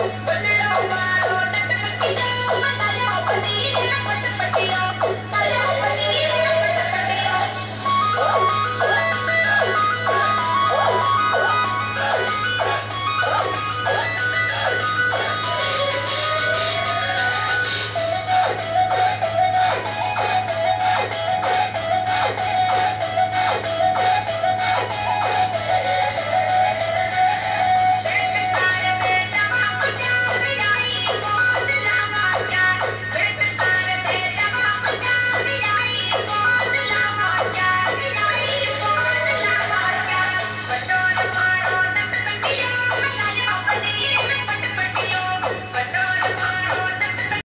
Oh!